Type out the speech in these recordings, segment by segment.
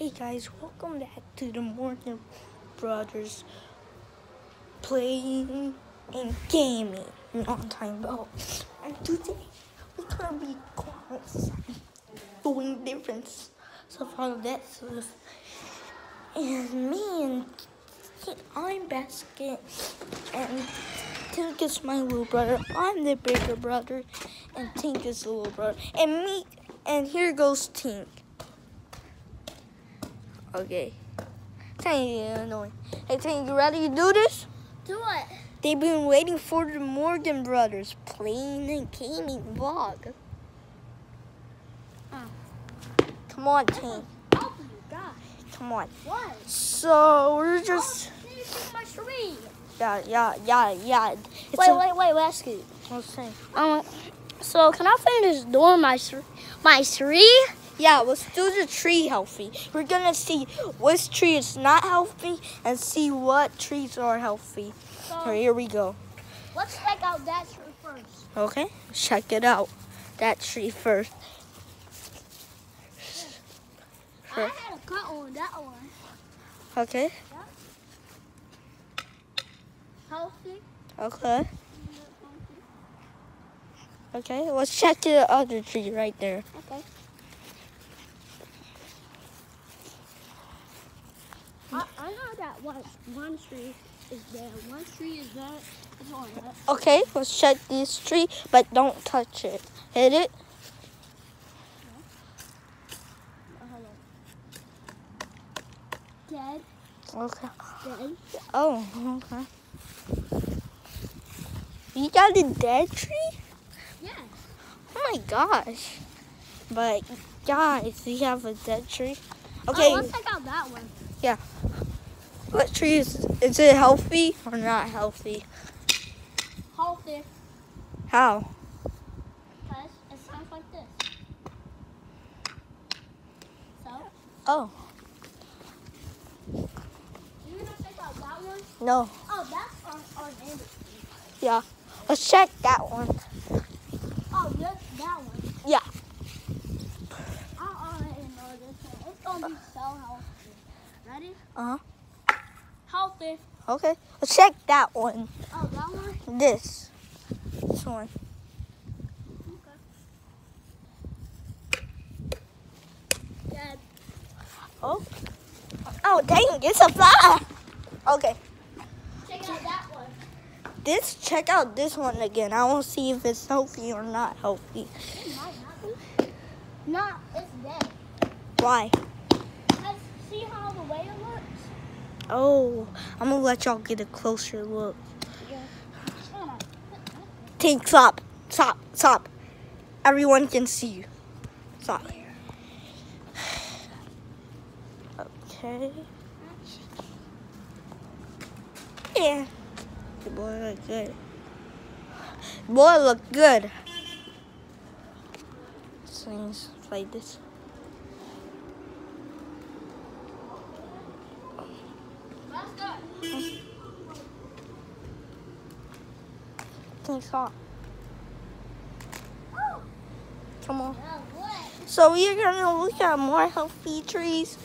Hey guys, welcome back to the Morgan Brothers playing and gaming on time about. Oh. And today we're gonna be doing different stuff on that stuff. And me and I'm Basket and Tink is my little brother. I'm the bigger brother and Tink is the little brother. And me and here goes Tink. Okay. You annoying. Hey Tink, you ready to do this? Do it. They've been waiting for the Morgan brothers playing and gaming vlog. Oh. Come on, Tink. Help you, God. Come on. What? So we're just Oh, you took my tree. yeah, yeah, yeah, yeah. It's Wait, a- wait, wait, let's go. What's saying? Um, so can I finish doing my my tree? Yeah, let's do the tree healthy. We're gonna see which tree is not healthy and see what trees are healthy. So here we go. let's check out that tree first. Okay, check it out. That tree first. I had a cut on that one. Okay, Healthy. okay, okay. Let's check the other tree right there. Okay. I, I know that one one tree is there. One tree is there. It's on it. Okay, let's check this tree, but don't touch it. Hit it. Oh. Dead. Okay. Dead. Oh, okay. You got a dead tree? Yes. Oh my gosh. But guys, we have a dead tree. Oh, Okay, let's check out that one. What tree is is it healthy or not healthy? Healthy. How? Because it sounds like this. So, Oh, you gonna check out that one? no. Oh, that's our, our neighbor. Yeah. Let's check that one. Oh, this, that one. Yeah. I already know this one. It's gonna be so healthy. Ready? Uh-huh. Healthy. Okay. Let's check that one. Oh, that one? This. This one. Okay. Dead. Oh. Oh, dang, it's a fly. Okay. Check out that one. This check out this one again. I want to see if it's healthy or not healthy. It might not be. Nah, it's dead. Why? Let's see how the way it looks. Oh, I'm gonna let y'all get a closer look. Tink, stop, stop, stop. Everyone can see you. Stop. Okay. Yeah. The boy look good. Boy look good. Things like this. Let's go. Oh, Come on. So we're gonna look at more healthy trees.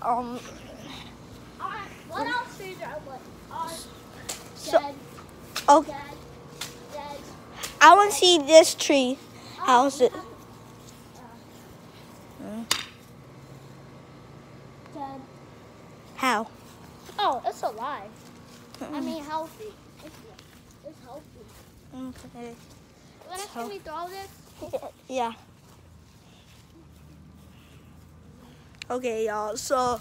Um, Alright, what else trees are what? So- dead, oh, dead, dead. I want to see this tree. How's it? How? Oh, it's alive. I mean healthy. It's, it's healthy. Okay. Let us So- can we throw this? Yeah. Okay, y'all. So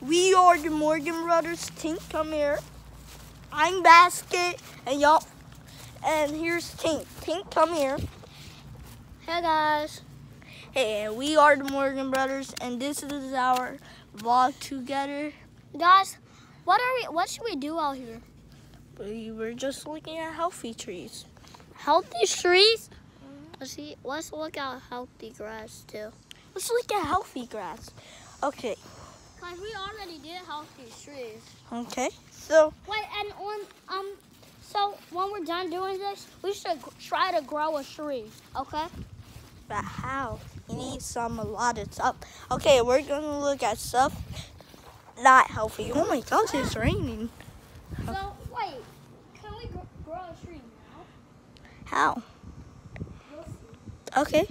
we are the Morgan Brothers. Tink, come here. I'm Basket, and y'all. And here's Tink. Tink, come here. Hey guys. Hey, and we are the Morgan Brothers, and this is our vlog together. Guys, what are we what should we do out here? We were just looking at healthy trees. Healthy trees? Let's see let's look at healthy grass too. Let's look at healthy grass. Okay, Guys, we already did healthy trees. okay. So, Wait, and on um so when we're done doing this, we should try to grow a tree, okay? But how? You need some a lot of stuff. Okay, we're gonna look at stuff not healthy. Oh my gosh, it's raining. So wait, can we gr- grow a tree now? How? We'll. Okay.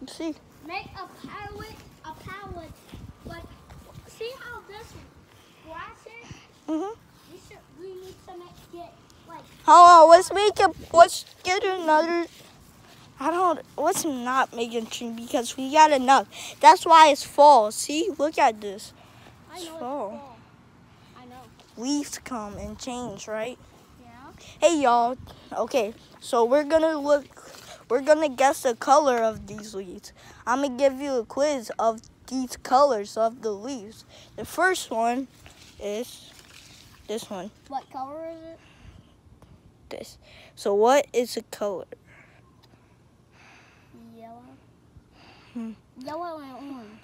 Let's see. Make a pallet, a pallet. But see how this grass is? Mhm. We should. We need to make get like. Hold on, let's make a let's get another I don't let's not make a tree because we got enough. That's why it's fall. See, look at this. I know it's fall. fall. I know. Leaves come and change, right? Yeah. Hey y'all. Okay, so we're gonna look we're gonna guess the color of these leaves. I'm gonna give you a quiz of these colors of the leaves. The first one is this one. What color is it? This. So what is the color? Yellow. Hmm. Yellow and orange.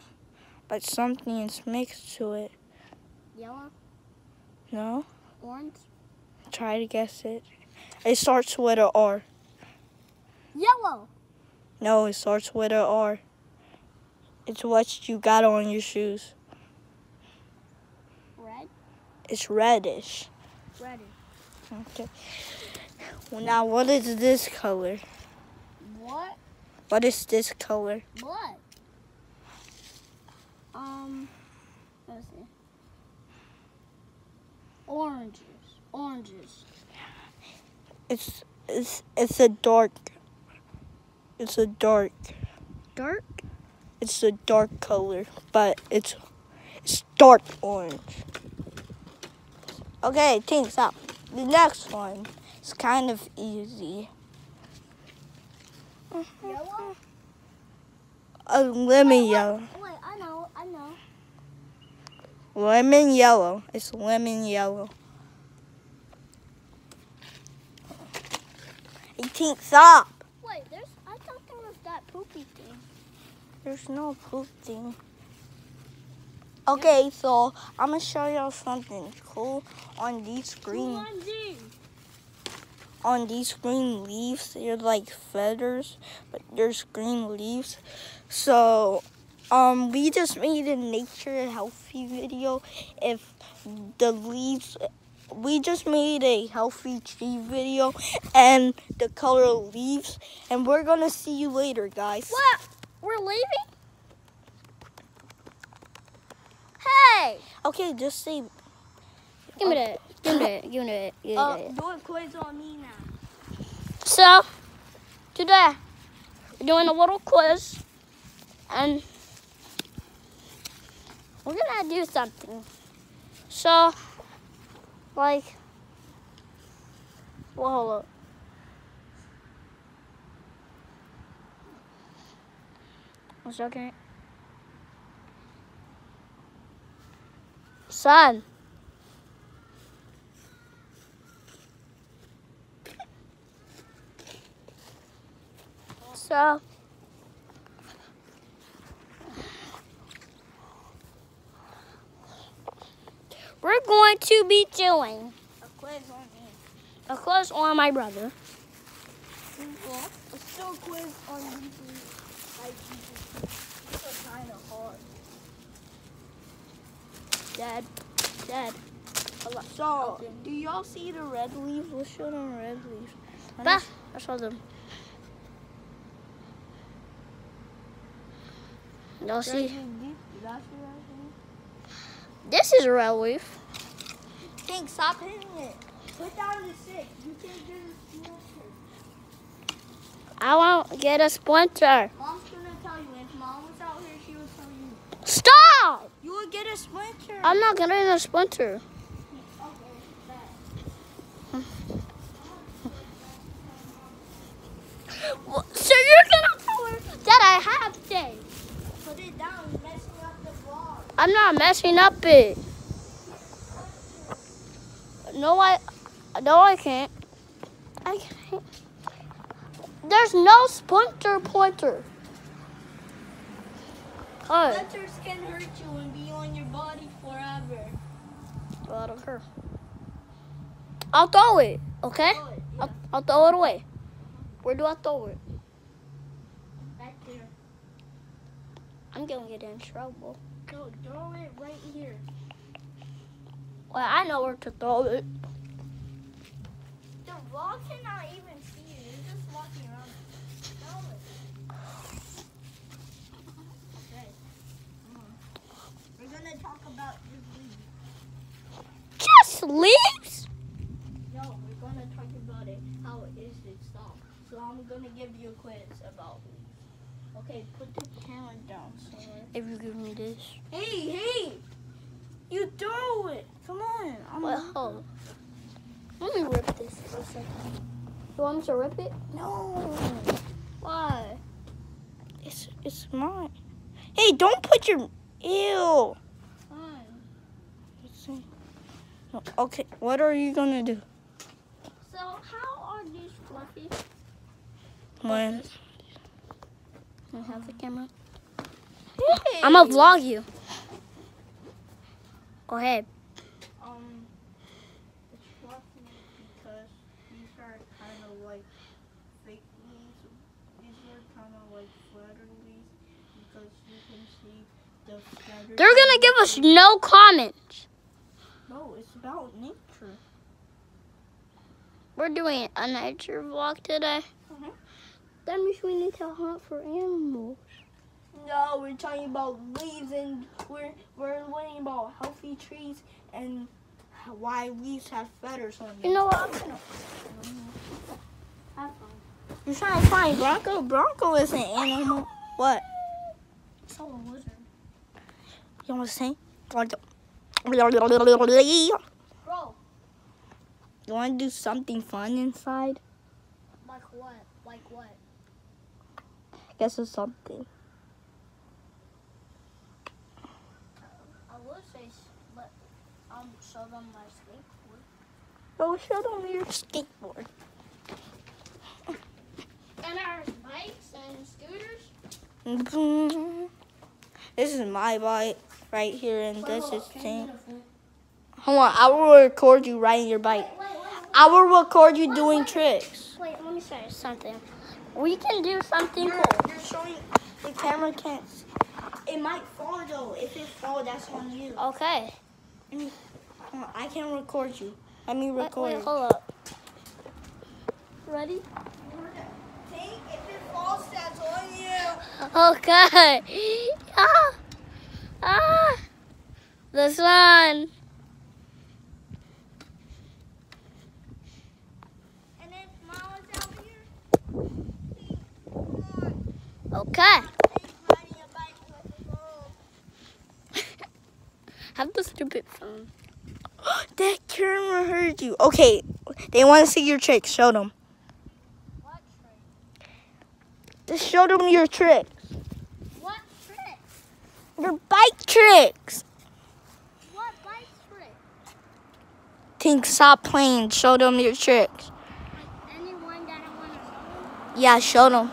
But something is mixed to it. Yellow, No? orange. Try to guess it. It starts with a R. Yellow. No, it starts with a R. It's what you got on your shoes. Red. It's reddish. Ready. Okay. Well, now what is this color? What? What is this color? What? Um. Let's see. Oranges. Oranges. It's it's it's a dark. It's a dark. Dark. It's a dark color, but it's it's dark orange. Okay, things up. The next one is kind of easy. Yellow. A lemon Wait, wait, yellow. Wait, I know. I know. Lemon yellow. It's lemon yellow. It tinks up. Wait, there's. I thought there was that poopy thing. There's no poop thing. Okay, so I'm gonna show y'all something cool on these green on these green leaves. They're like feathers, but there's green leaves. So, um, we just made a nature healthy video. If the leaves, we just made a healthy tree video and the color of leaves, and we're gonna see you later, guys. What? We're leaving? Hey! Okay, just say. Give me that. Give me that. Give me that. Give me uh, that. do a quiz on me now. So, today we're doing a little quiz, and we're gonna do something. So, like, well, hold up. One second. Son. So, we're going to be doing A quiz on me. a quiz on my brother. A still quiz on YouTube. Like YouTube. These are kind of hard. Dad, Dad. So, do y'all see the red leaves? Let's show them red leaves. Bah, I saw them. Y'all see, this is a red leaf. Tink, stop hitting it. Put down the stick. You can't get a splinter. I won't get a splinter. Mom's gonna tell you. If mom was out here, she would tell you. Stop! You would get a splinter. I'm not getting a splinter. So you're gonna tell her that I have things. Put it down, messing up the vlog. I'm not messing up it. No, I, no, I can't. I can't. There's no splinter pointer. Oh, Splinters can hurt you and be on your body forever. well, I don't care. I'll throw it, okay? Throw it, I'll, I'll throw it away. Where do I throw it? Back there. I'm gonna get in trouble. No, throw it right here. Well, I know where to throw it. The vlog cannot even see you. You're just walking around. Throw it. Okay. We're gonna talk about this league. Just leaves? No, we're gonna talk about it. How it is stop. So I'm gonna give you a quiz about leaves. Okay, put the camera down somewhere. If you give me this. Hey, hey! You throw it. Come on. I'm Well, hold. Let me rip this for a second. You want me to rip it? No, Why? it's it's mine. Hey, don't put your ew. fine. Let's see. Okay, what are you gonna do? So how are these fluffy? When? I have the camera? Hey. I'm gonna vlog you. Go ahead. Um, it's fluffy because these are kind of like fake leaves. These are kind of like flatter leaves because you can see the scattered. They're gonna give us no comments. No, it's about nature. We're doing a nature vlog today. Mhm. That means we need to hunt for animals. No, we're talking about leaves and we're we're learning about healthy trees and why leaves have feathers on them. You know what? I'm gonna have fun. You're trying to find Bronco. Bronco is an animal. What? It's a lizard. You want to say? You Bro, want to do something fun inside? like what? Like what? I guess it's something. I would say, let um show them my skateboard. Oh, show them your skateboard. And our bikes and scooters. This is my bike right here, and this is Can thing. you get a phone? Hold on, I will record you riding your bike. Wait, wait, wait. I will record you doing tricks. Wait, let me show you something. We can do something You're, cool. you're showing the camera can't. It might fall though. If it fall, that's on you. Okay. On, I can record you. Let me record. wait, hold up. Ready? Tink if it falls, that's on you. Okay. Ah. This one. And then Mama's out here. Come on. Okay. He's riding a bike with his mom. Have the stupid phone. that camera heard you. Okay, they want to see your trick. Show them. What trick? Just show them your tricks. Your bike tricks. What bike trick? Tink, stop playing. Show them your tricks. Like anyone that I want to show them? Yeah, show them.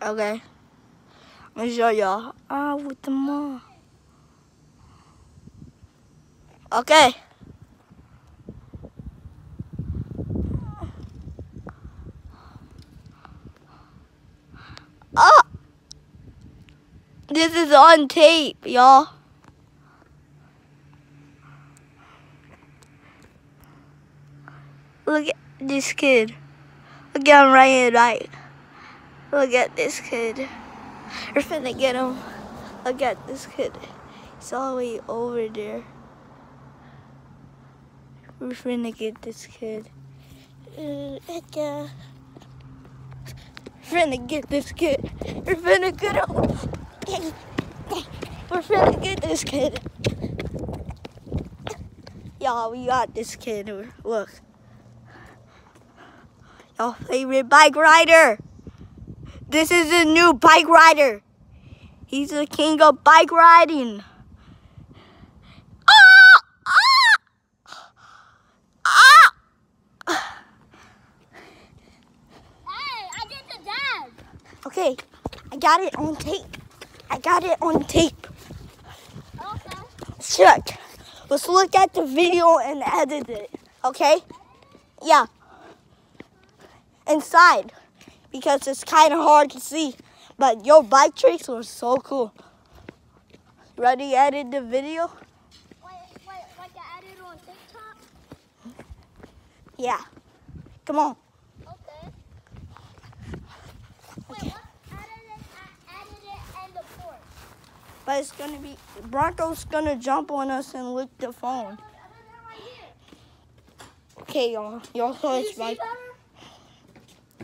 Okay. Let me show y'all. Ah, with the mom. Okay. Ah! This is on tape, y'all. Look at this kid. Look at him right here, right. Look at this kid. We're finna get him. Look at this kid. He's all the way over there. We're finna get this kid. Uh, finna get this kid. We're finna get him. We're finna get this kid. Y'all, we got this kid. Look. Y'all favorite bike rider. This is a new bike rider. He's the king of bike riding. Ah! Ah! Ah! Hey, I did the dad. Okay, I got it on tape. I got it on tape. Okay. Check. Let's look at the video and edit it. Okay? Yeah. Inside. because it's kind of hard to see. But your bike tricks were so cool. Ready to edit the video? Wait, wait, like I added on TikTok? Yeah. Come on. Okay. Wait, what? Added it, I added it and the port. But it's gonna be Bronco's gonna jump on us and lick the phone. I'm in there right here. Okay, y'all. Y'all saw it's my?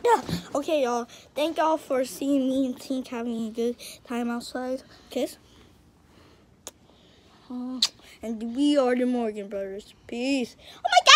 Yeah. Okay, y'all. Thank y'all for seeing me and Tink having a good time outside. Kiss. Mm, And we are the Morgan Brothers. Peace. Oh my